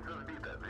You're gonna need that